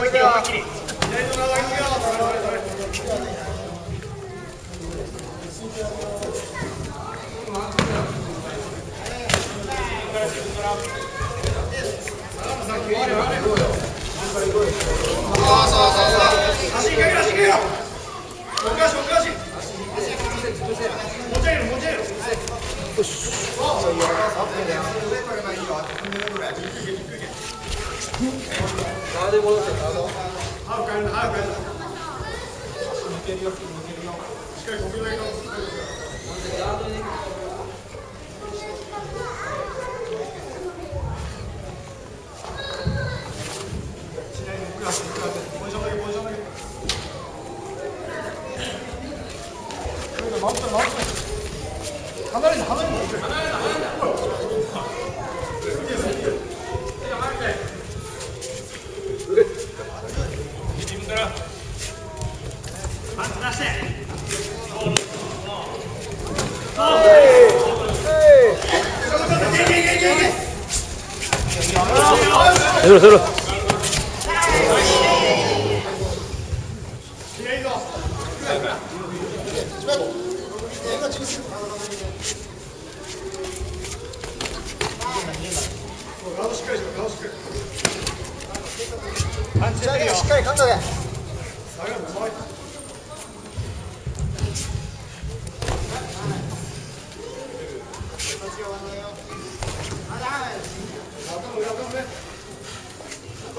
思い切り思い切りよしあで戻ってあの早く帰るな早く帰るな抜けるよ抜けるよしっかりこけないかもしれないですよ離れる離れる離れる離れる Duro, duro. Thank you.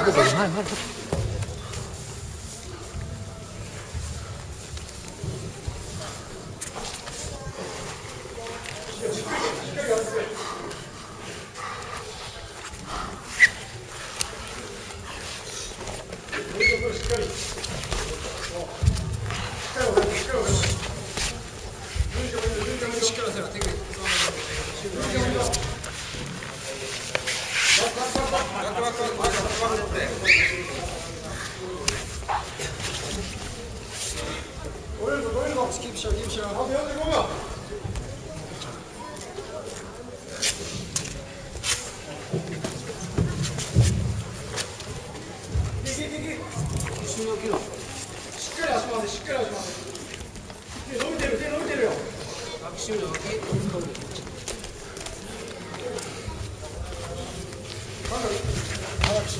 Frage, was nein, nein. Thank you. Just keep showing, keep showing. Okay, okay, go, go. しっかり足回せしっかり足回せ手伸びてる手伸びてるよ握手の脇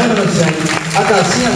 Caramba, a calcinha